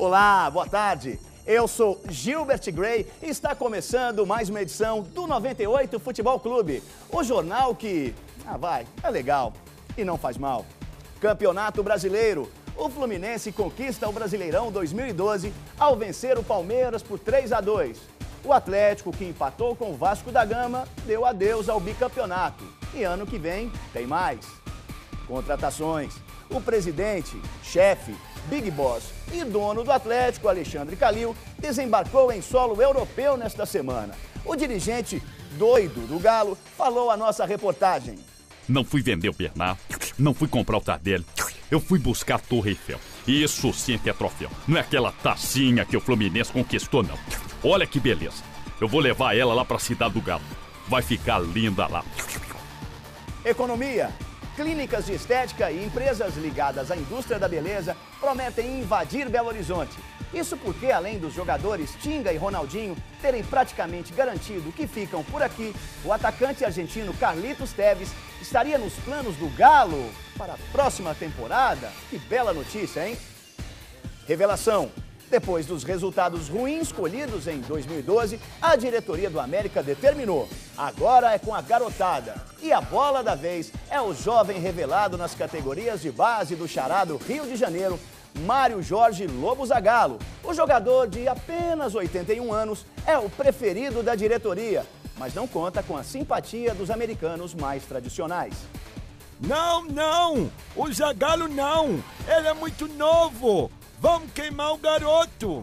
Olá, boa tarde. Eu sou Gilbert Gray e está começando mais uma edição do 98 Futebol Clube, o jornal que, ah vai, é legal e não faz mal. Campeonato Brasileiro. O Fluminense conquista o Brasileirão 2012 ao vencer o Palmeiras por 3 a 2. O Atlético, que empatou com o Vasco da Gama, deu adeus ao bicampeonato. E ano que vem tem mais. Contratações. O presidente, chefe, Big Boss e dono do Atlético, Alexandre Calil, desembarcou em solo europeu nesta semana. O dirigente doido do Galo falou a nossa reportagem. Não fui vender o Bernard, não fui comprar o Tardelli, eu fui buscar a Torre Eiffel. Isso sim que é troféu. Não é aquela tacinha que o Fluminense conquistou, não. Olha que beleza. Eu vou levar ela lá pra cidade do Galo. Vai ficar linda lá. Economia. Clínicas de estética e empresas ligadas à indústria da beleza prometem invadir Belo Horizonte. Isso porque, além dos jogadores Tinga e Ronaldinho terem praticamente garantido que ficam por aqui, o atacante argentino Carlitos Teves estaria nos planos do Galo para a próxima temporada. Que bela notícia, hein? Revelação. Depois dos resultados ruins colhidos em 2012, a diretoria do América determinou: agora é com a garotada. E a bola da vez é o jovem revelado nas categorias de base do Charado Rio de Janeiro, Mário Jorge Lobo Zagallo. O jogador de apenas 81 anos é o preferido da diretoria, mas não conta com a simpatia dos americanos mais tradicionais. Não, não! O Zagallo não! Ele é muito novo! Vamos queimar o garoto!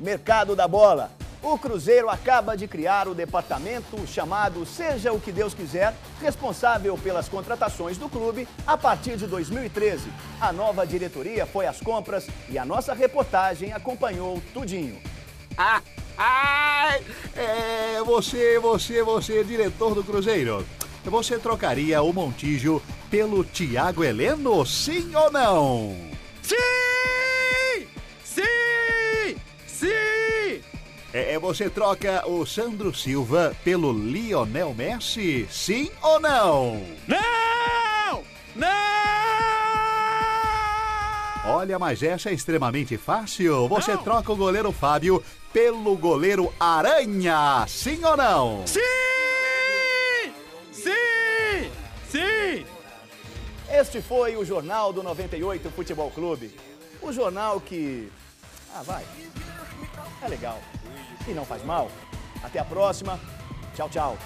Mercado da bola. O Cruzeiro acaba de criar o departamento chamado Seja o que Deus quiser, responsável pelas contratações do clube a partir de 2013. A nova diretoria foi às compras e a nossa reportagem acompanhou tudinho. Ah, ai, é, você, você, você, diretor do Cruzeiro. Você trocaria o Montijo pelo Tiago Heleno, sim ou não? É, é, você troca o Sandro Silva pelo Lionel Messi, sim ou não? Não! Não! Olha, mas essa é extremamente fácil. Você não. troca o goleiro Fábio pelo goleiro Aranha, sim ou não? Sim! Sim! Sim! Este foi o Jornal do 98 Futebol Clube. O jornal que. Ah, vai é legal e não faz mal. Até a próxima. Tchau, tchau.